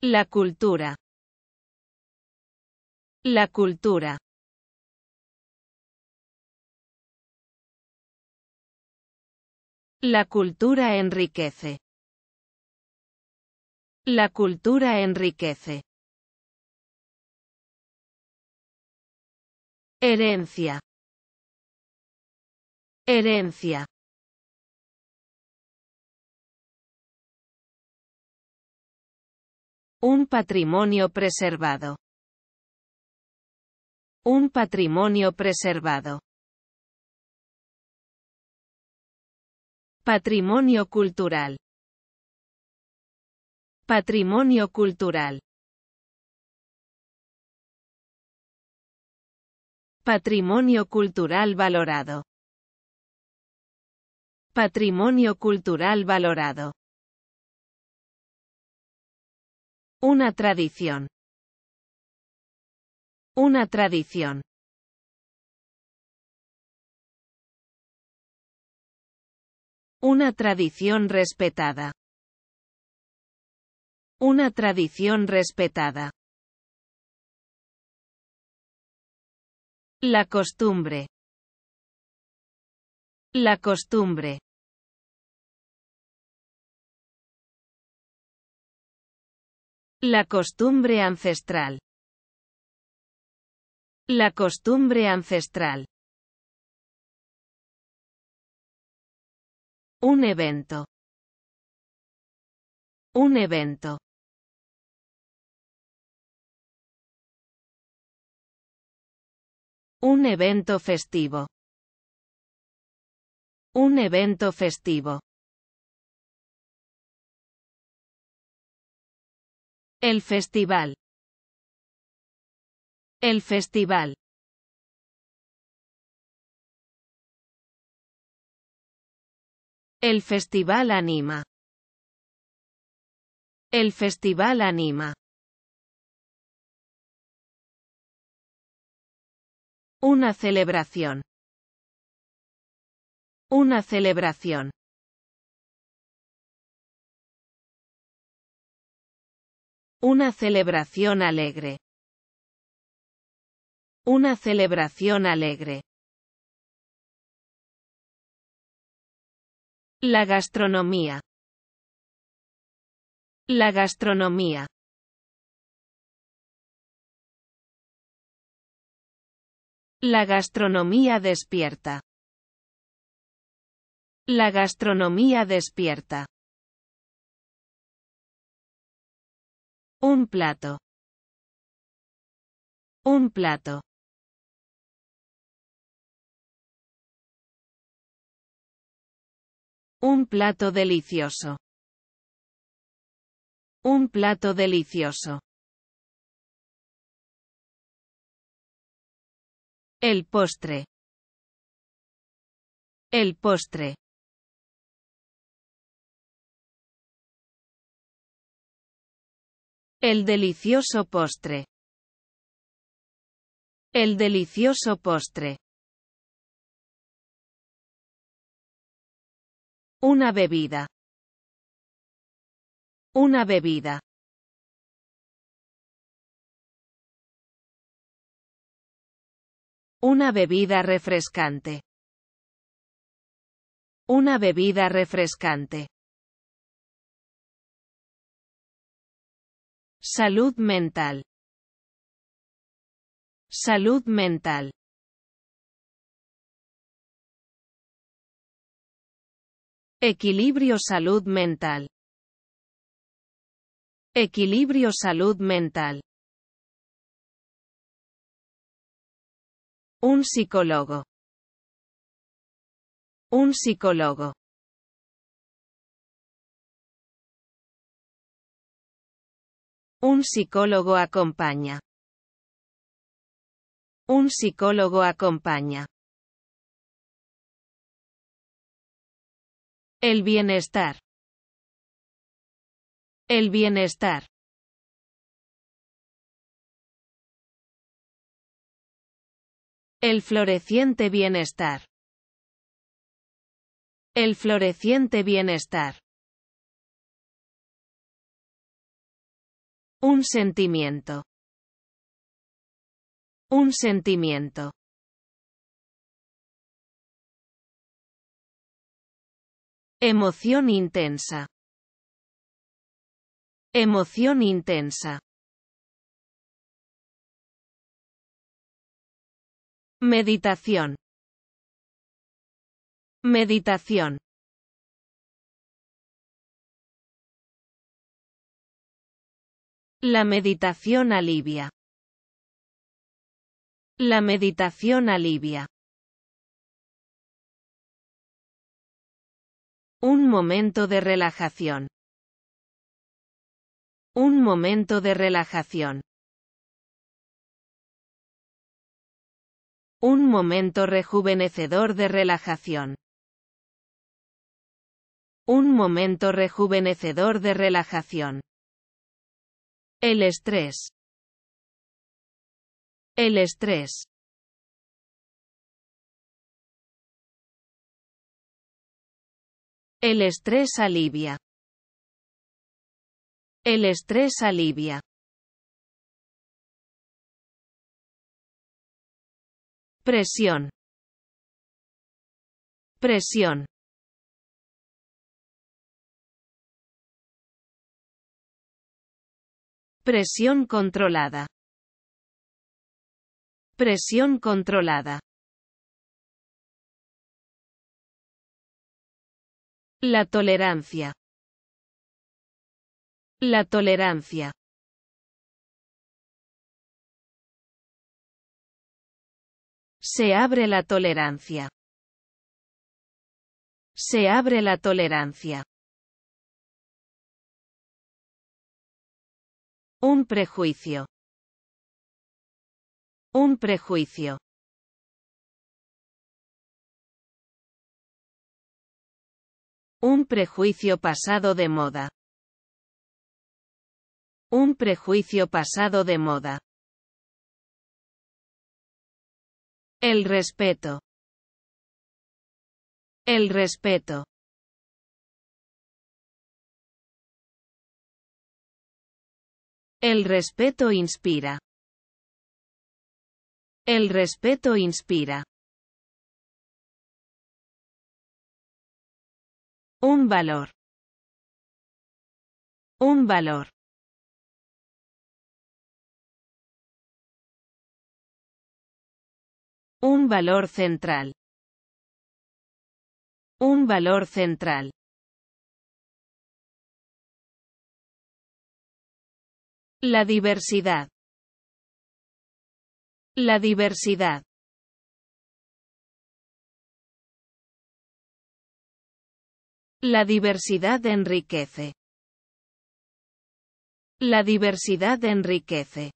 La cultura. La cultura. La cultura enriquece. La cultura enriquece. Herencia. Herencia. Un patrimonio preservado. Un patrimonio preservado. Patrimonio cultural. Patrimonio cultural. Patrimonio cultural valorado. Patrimonio cultural valorado. Una tradición. Una tradición. Una tradición respetada. Una tradición respetada. La costumbre. La costumbre. La costumbre ancestral. La costumbre ancestral. Un evento. Un evento. Un evento festivo. Un evento festivo. El festival. El festival. El festival anima. El festival anima. Una celebración. Una celebración. Una celebración alegre. Una celebración alegre. La gastronomía. La gastronomía. La gastronomía despierta. La gastronomía despierta. Un plato. Un plato. Un plato delicioso. Un plato delicioso. El postre. El postre. El delicioso postre. El delicioso postre. Una bebida. Una bebida. Una bebida refrescante. Una bebida refrescante. Salud mental. Salud mental. Equilibrio salud mental. Equilibrio salud mental. Un psicólogo. Un psicólogo. Un psicólogo acompaña. Un psicólogo acompaña. El bienestar. El bienestar. El floreciente bienestar. El floreciente bienestar. Un sentimiento. Un sentimiento. Emoción intensa. Emoción intensa. Meditación. Meditación. La meditación alivia. La meditación alivia. Un momento de relajación. Un momento de relajación. Un momento rejuvenecedor de relajación. Un momento rejuvenecedor de relajación. El estrés. El estrés. El estrés alivia. El estrés alivia. Presión. Presión. Presión controlada. Presión controlada. La tolerancia. La tolerancia. Se abre la tolerancia. Se abre la tolerancia. Un prejuicio. Un prejuicio. Un prejuicio pasado de moda. Un prejuicio pasado de moda. El respeto. El respeto. El respeto inspira. El respeto inspira. Un valor. Un valor. Un valor central. Un valor central. La diversidad. La diversidad. La diversidad enriquece. La diversidad enriquece.